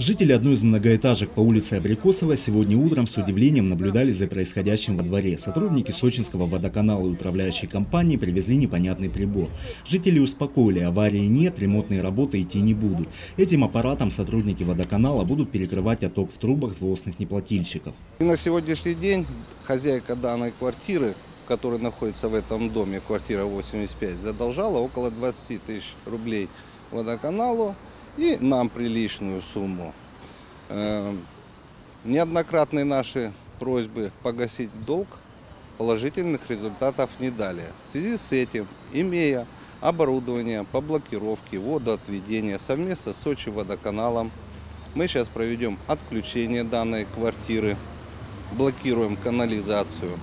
Жители одной из многоэтажек по улице Абрикосова сегодня утром с удивлением наблюдали за происходящим во дворе. Сотрудники Сочинского водоканала и управляющей компании привезли непонятный прибор. Жители успокоили, аварии нет, ремонтные работы идти не будут. Этим аппаратом сотрудники водоканала будут перекрывать отток в трубах злостных неплательщиков. И на сегодняшний день хозяйка данной квартиры, которая находится в этом доме, квартира 85, задолжала около 20 тысяч рублей водоканалу и нам приличную сумму. Э, Неоднократные наши просьбы погасить долг положительных результатов не дали. В связи с этим, имея оборудование по блокировке водоотведения совместно с Сочи водоканалом, мы сейчас проведем отключение данной квартиры, блокируем канализацию.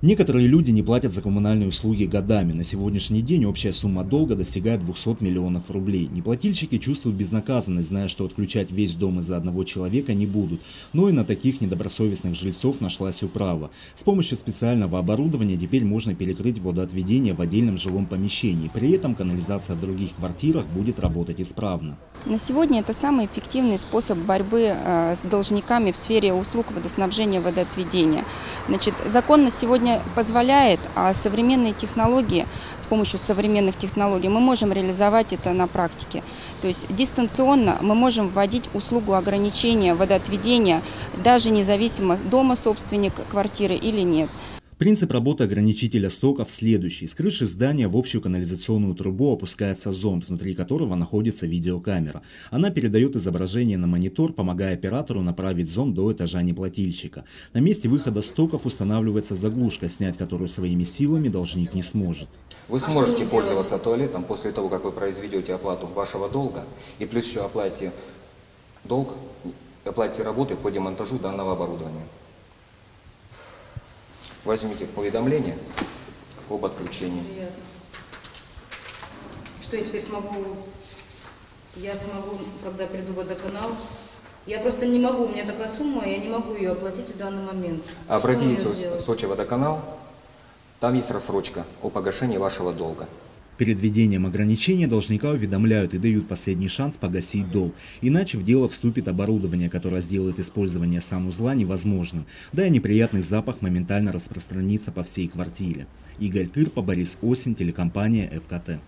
Некоторые люди не платят за коммунальные услуги годами. На сегодняшний день общая сумма долга достигает 200 миллионов рублей. Неплательщики чувствуют безнаказанность, зная, что отключать весь дом из-за одного человека не будут. Но и на таких недобросовестных жильцов нашлась управа. С помощью специального оборудования теперь можно перекрыть водоотведение в отдельном жилом помещении. При этом канализация в других квартирах будет работать исправно. На сегодня это самый эффективный способ борьбы э, с должниками в сфере услуг водоснабжения водоотведения. Значит, закон на сегодня позволяет, а современные технологии, с помощью современных технологий мы можем реализовать это на практике. То есть дистанционно мы можем вводить услугу ограничения водоотведения, даже независимо дома собственник квартиры или нет. Принцип работы ограничителя стоков следующий. С крыши здания в общую канализационную трубу опускается зонд, внутри которого находится видеокамера. Она передает изображение на монитор, помогая оператору направить зонд до этажа неплательщика. На месте выхода стоков устанавливается заглушка, снять которую своими силами должник не сможет. Вы сможете пользоваться туалетом после того, как вы произведете оплату вашего долга, и плюс еще оплатите долг, оплатите работы по демонтажу данного оборудования возьмите уведомление об отключении. Приятно. Что я теперь смогу, я смогу, когда приду в водоканал, я просто не могу, у меня такая сумма, я не могу ее оплатить в данный момент. Обратитесь в Сочи водоканал, там есть рассрочка о погашении вашего долга. Перед введением ограничения должника уведомляют и дают последний шанс погасить долг. Иначе в дело вступит оборудование, которое сделает использование санузла невозможным. Да и неприятный запах моментально распространится по всей квартире. Игорь Кырпа, Борис Осень, телекомпания ФКТ.